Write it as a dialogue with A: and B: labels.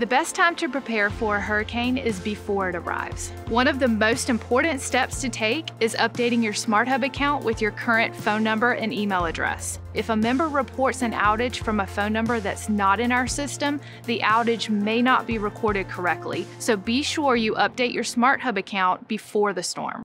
A: The best time to prepare for a hurricane is before it arrives. One of the most important steps to take is updating your SmartHub account with your current phone number and email address. If a member reports an outage from a phone number that's not in our system, the outage may not be recorded correctly, so be sure you update your SmartHub account before the storm.